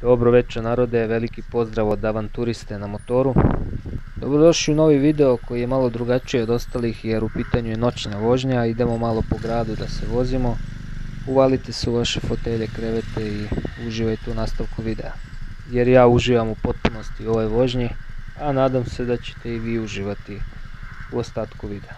Dobro večer narode, veliki pozdrav od avanturiste na motoru. Dobrodošli u novi video koji je malo drugačiji od ostalih jer u pitanju je noćna vožnja, idemo malo po gradu da se vozimo. Uvalite se u vaše fotelje, krevete i uživajte u nastavku videa. Jer ja uživam u potpunosti u ovoj vožnji, a nadam se da ćete i vi uživati u ostatku videa.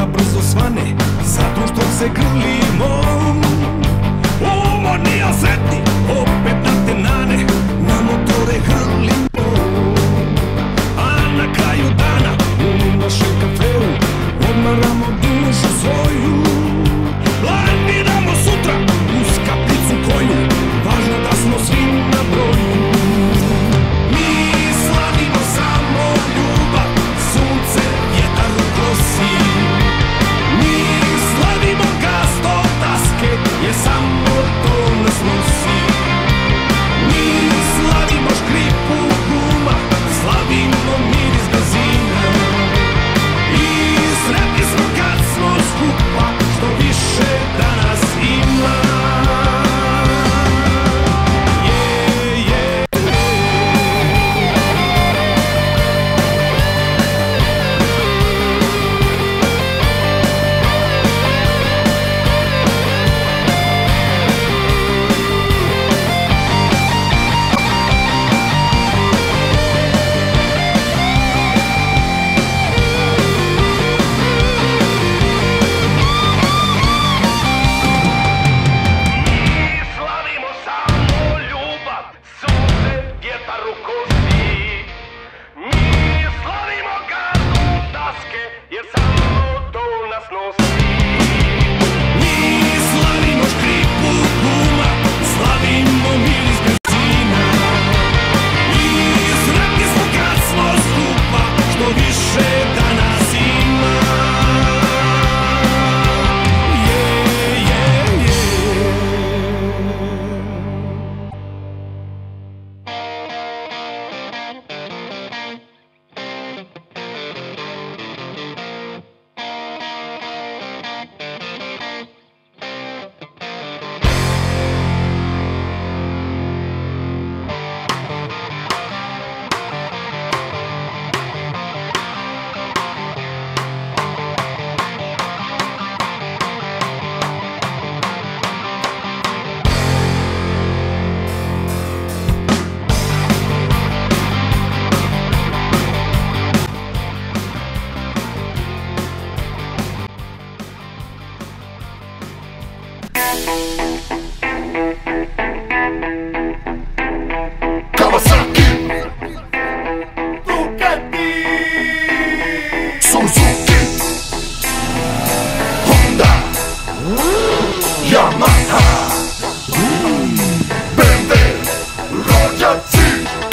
Zora brzo svane Zato što se grlimo Umorni, a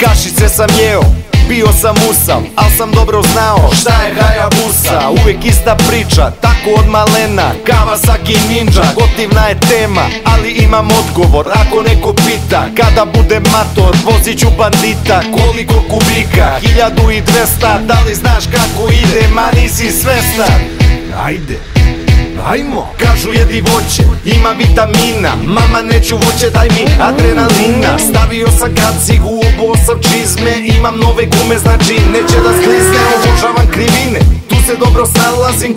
Kašice sam jeo, bio sam usav, al sam dobro znao šta je Hayabusa. Uvijek ista priča, tako od malena Kawasaki Ninja, gotivna je tema Ali imam odgovor, ako neko pita. Kada bude mator, vozit ću bandita Koliko kubika, 1200 Da li znaš kako ide, ma nisi svestan. Ajde Ajmo, kažu jedi voće, ima vitamina. Mama neću voće, daj mi adrenalina. Stavio sam kacigu, obuo sam čizme. Imam nove gume, znači neće da sklizne Obožavam krivine, tu se dobro snalazim